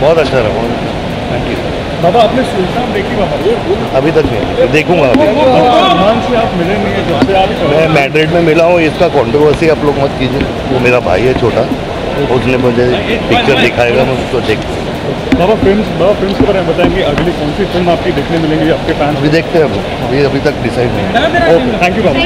बहुत अच्छा रहा थैंक यू बाबा आपने सुल्तान देखी बाबा? अभी तक नहीं देखूँगा अभी। से आप मिले नहीं है मैं मैड्रिड में मिला हूँ इसका कॉन्ट्रोवर्सी आप लोग मत कीजिए। वो मेरा भाई है छोटा उसने मुझे पिक्चर दिखाएगा मैं उसको देख बाबा फ़िल्म बाबा फ़िल्म के बारे में बताएँगे अगली कौन सी फ़िल्म आपकी देखने मिलेंगी आपके पास अभी देखते हैं अभी अभी तक डिसाइड नहीं थैंक यू बाबा।